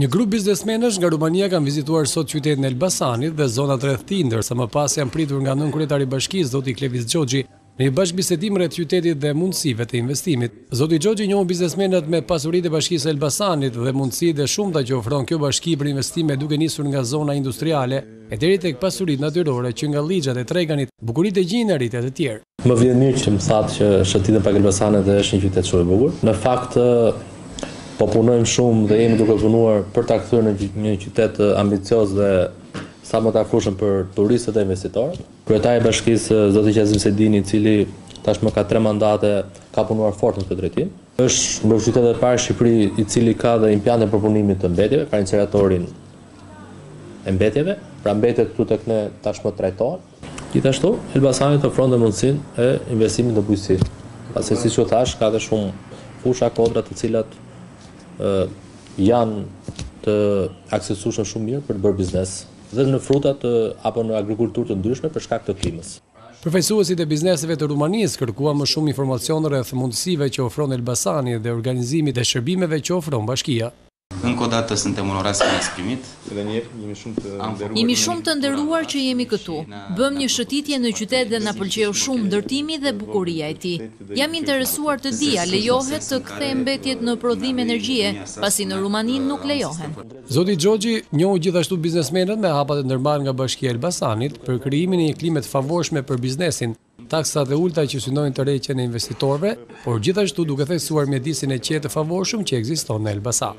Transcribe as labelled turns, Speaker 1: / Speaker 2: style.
Speaker 1: Një grup biznesmenësh nga Rumania kanë vizituar sot qytetin e Elbasanit dhe zonat rreth tij, ndërsa më pas janë pritur nga nënkryetari i bashkisë, zoti Klevis Xhoxhi, në një bashkëbisedim rreth qytetit dhe mundësive të investimit. Zoti Xhoxhi njohu biznesmenët me pasuritë e bashkisë së Elbasanit dhe mundësitë e shumta që ofron kjo bashki për investime duke nisur nga zona industriale e deri tek pasuritë natyrore që nga llixhat e Treganit, bukuritë e Gjinarit e të tjerë.
Speaker 2: Më vjen mirë që më thatë që shëtitët pak Elbasanin dhe është një qytet shumë i bukur. Në fakt, po punojmë shumë dhe jemi duke punuar për ta kthyer në një qytet ambicioz dhe sa më të afrueshëm për turistët dhe investitorët. Kryetari i bashkisë, zoti Qazim Sejdini, i cili tashmë ka tre mandate, ka punuar fort në këtë drejtim. Është ndër qytetet e parë në Shqipëri i cili ka dhe impiantin e përpunimit të mbetjeve, pra inceneratorin e mbetjeve, pra mbetjet këtu tek ne tashmë trajtohen. Gjithashtu, Elbasani të ofron dhe mundësinë e investimit në bujqësi, pasi siç u thash, ka edhe shumë fusha kodra të cilat ë janë të aksesueshme shumë mirë për të bërë biznes dhe në frutat apo në agrikulturë të ndryshme për shkak të klimës.
Speaker 1: Përfaqësuesit e bizneseve të Rumanisë kërkuan më shumë informacion rreth mundësive që ofron Elbasani dhe organizimit e shërbimeve që ofron bashkia.
Speaker 3: Në kodat të sënte më në rrasë me esprimit.
Speaker 4: Edhe njerë, jemi shumë të nderuar. Jemi shumë të nderuar që jemi këtu. Bëmë një shëtitje në qytet dhe na pëlqeu shumë ndërtimi dhe bukuria e tij. Jam interesuar të di a lejohet të kthejmë mbetjet në prodhim energjie, pasi në Rumani nuk lejohen.
Speaker 1: Zoti Xhoxhi njohu gjithashtu biznesmenët me hapat e ndërmarrë nga Bashkia e Elbasanit për krijimin e një klime të favorshme për biznesin, Taksa të ulëta që synojnë tërheqjen e investitorëve, por gjithashtu duke theksuar mjedisin e qetë e të favorshëm që ekziston në Elbasan.